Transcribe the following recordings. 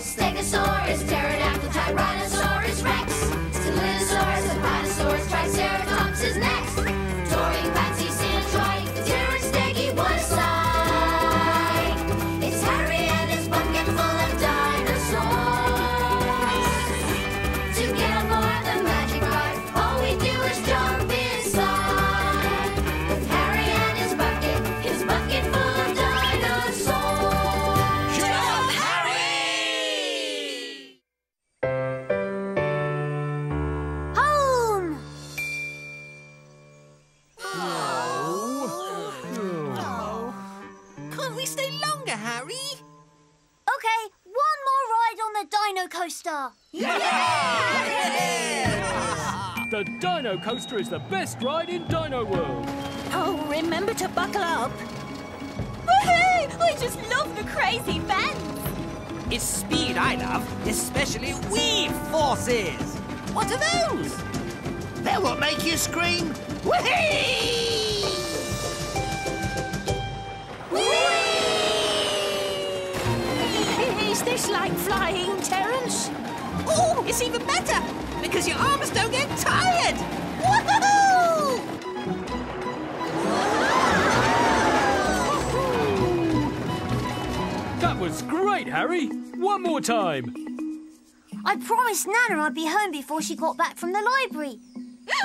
Stegosaurus, pterodactyl, tyrannosaurus rex. Harry? Okay, one more ride on the Dino Coaster. Yeah! The Dino Coaster is the best ride in Dino World. Oh, remember to buckle up. Woohoo! I just love the crazy bends. It's speed I love, especially weave forces. What are those? They're what make you scream. Whee! This like flying, Pterence? Oh, it's even better because your arms don't get tired. Woohoo! That was great, Harry. One more time. I promised Nana I'd be home before she got back from the library.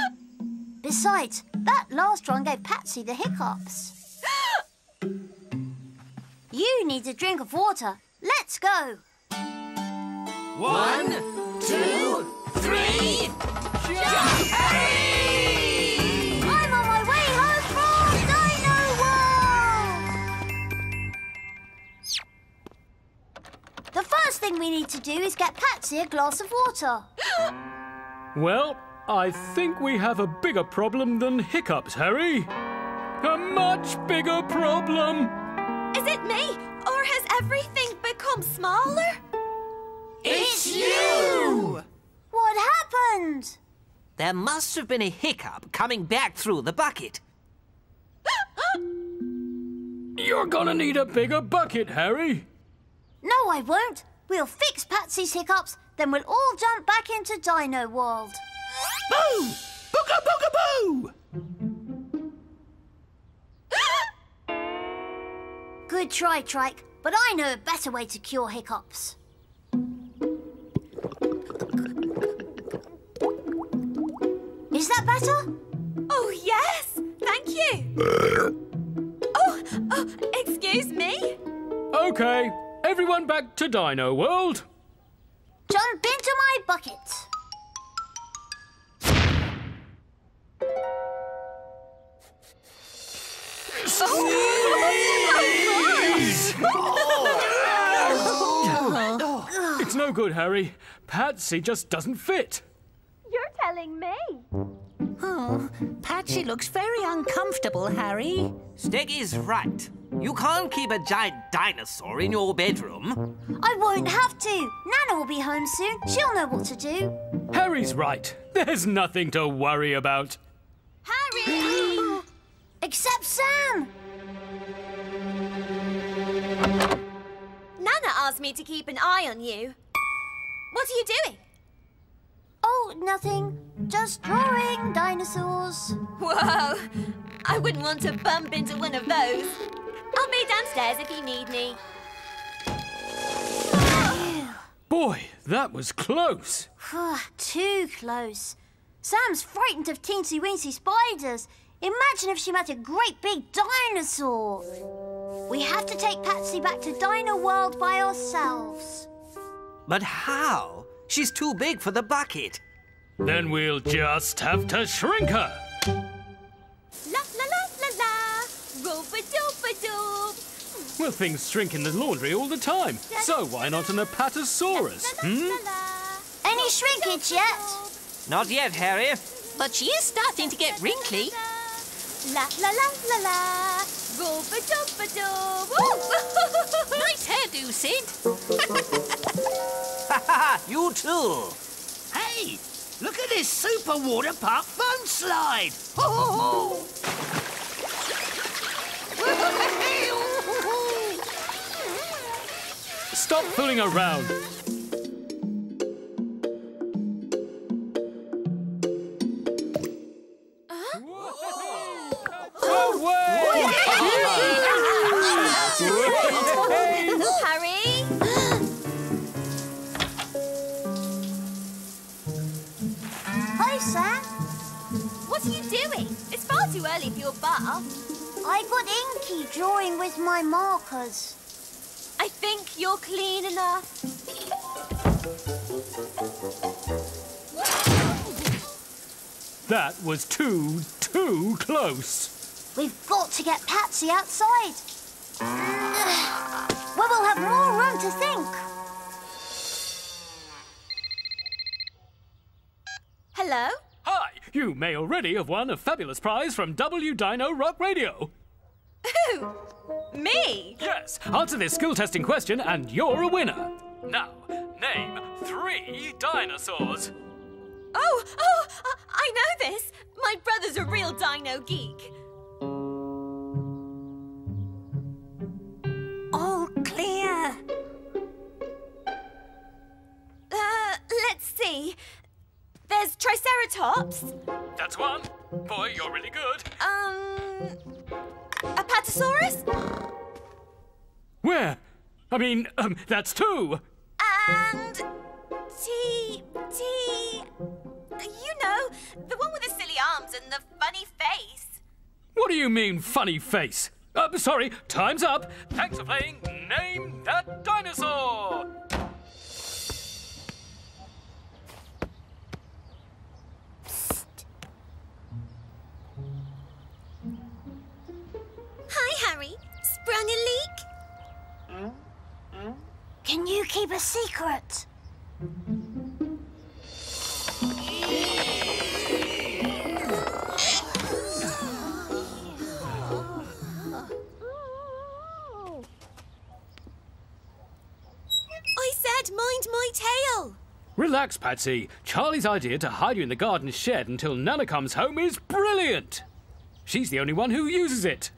Besides, that last one gave Patsy the hiccups. you need a drink of water. Let's go. One, two, three. Jump, Harry! I'm on my way home from Dino World! The first thing we need to do is get Patsy a glass of water. Well, I think we have a bigger problem than hiccups, Harry. A much bigger problem. Is it me, or has everything become smaller? It's you! What happened? There must have been a hiccup coming back through the bucket. You're gonna need a bigger bucket, Harry. No, I won't. We'll fix Patsy's hiccups, then we'll all jump back into Dino World. Boo! Booga booga boo! Good try, Trike, but I know a better way to cure hiccups. Is that better? Oh, yes. Thank you. oh, oh, excuse me. Okay, everyone back to Dino World. Jump into my bucket. It's no good, Harry. Patsy just doesn't fit. You're telling me. Oh, Patsy looks very uncomfortable, Harry. Steggy's right. You can't keep a giant dinosaur in your bedroom. I won't have to. Nana will be home soon. She'll know what to do. Harry's right. There's nothing to worry about. Harry! Except Sam. Nana asked me to keep an eye on you. What are you doing? Oh, nothing. Just drawing dinosaurs. Whoa! I wouldn't want to bump into one of those. I'll be downstairs if you need me. Boy, that was close. Too close. Sam's frightened of teensy weensy spiders. Imagine if she met a great big dinosaur. We have to take Patsy back to Dino World by ourselves. But how? She's too big for the bucket. Then we'll just have to shrink her. La la la la la. Roopa-doopa-doop. Well, things shrink in the laundry all the time. So why not an apatosaurus? Hmm? La la. Any shrinkage yet? Not yet, Harry. But she is starting to get wrinkly. La la la la la. Roopa-doopa-doop. Woo! Nice hairdo, Sid. Ha ha! You too. Hey, look at this super water park fun slide. Ho, ho, ho. Stop fooling around. I got inky drawing with my markers. I think you're clean enough. That was too, too close. We've got to get Patsy outside. Where we'll have more room to think. Hello? You may already have won a fabulous prize from W Dino Rock Radio. Who? Me? Yes, answer this skill testing question and you're a winner. Now, name three dinosaurs. Oh, oh, I- I know this. My brother's a real dino geek. Triceratops, That's one. Boy, you're really good. um, a Apatosaurus, Where? I mean, um, that's two. and T T. You know, the one with the silly arms and the funny face. What do you mean, funny face? Uh, sorry, time's up. Thanks for playing Name That Dinosaur. Harry. Sprung a leak? Can you keep a secret? I said mind my tail. Relax, Patsy. Charlie's idea to hide you in the garden shed until Nana comes home is brilliant. She's the only one who uses it.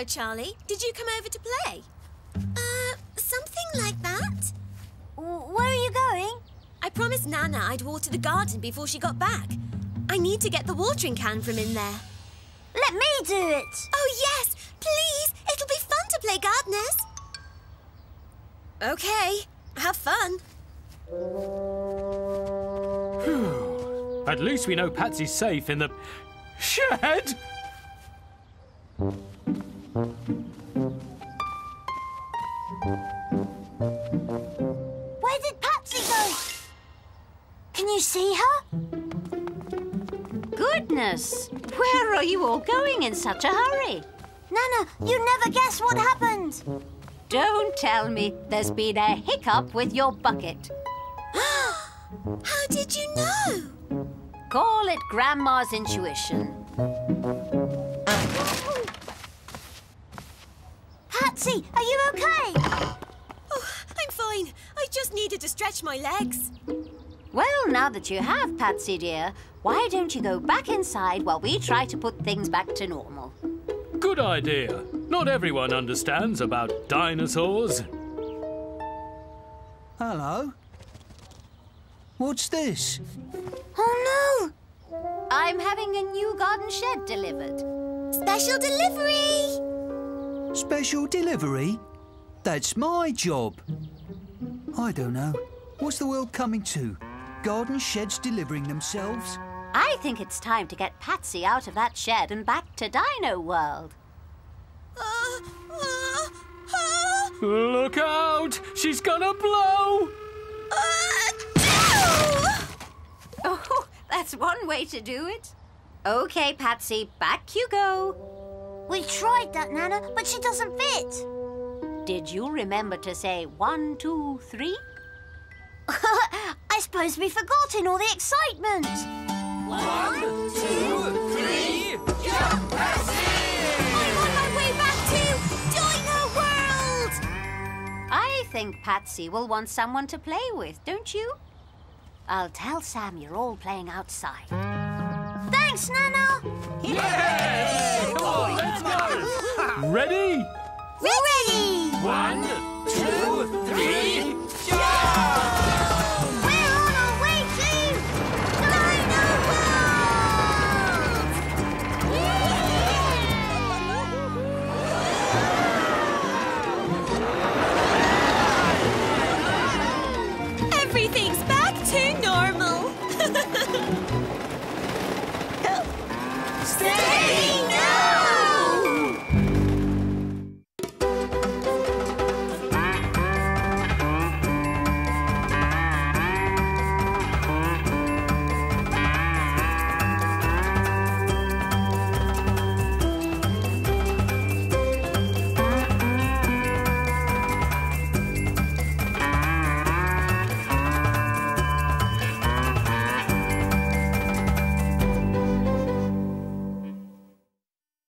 Hello, Charlie. Did you come over to play? Uh, something like that. W- Where are you going? I promised Nana I'd water the garden before she got back. I need to get the watering can from in there. Let me do it. Oh, yes! Please! It'll be fun to play gardeners. Okay, have fun. At least we know Patsy's safe in the shed. Where did Patsy go? Can you see her? Goodness! Where are you all going in such a hurry? Nana, you never guess what happened. Don't tell me there's been a hiccup with your bucket. How did you know? Call it Grandma's intuition. Patsy, are you okay? Oh, I'm fine. I just needed to stretch my legs. Well, now that you have, Patsy dear, why don't you go back inside while we try to put things back to normal? Good idea. Not everyone understands about dinosaurs. Hello? What's this? Oh no! I'm having a new garden shed delivered. Special delivery! Special delivery? That's my job. I don't know. What's the world coming to? Garden sheds delivering themselves? I think it's time to get Patsy out of that shed and back to Dino World. Uh, uh, uh, Look out! She's gonna blow! Oh, that's one way to do it. Okay, Patsy, back you go. No! We tried that, Nana, but she doesn't fit. Did you remember to say one, two, three? I suppose we forgot in all the excitement. I'm on my way back to Dino World! I think Patsy will want someone to play with, don't you? I'll tell Sam you're all playing outside. Thanks, Nana. Ready? Ready! One, two, three,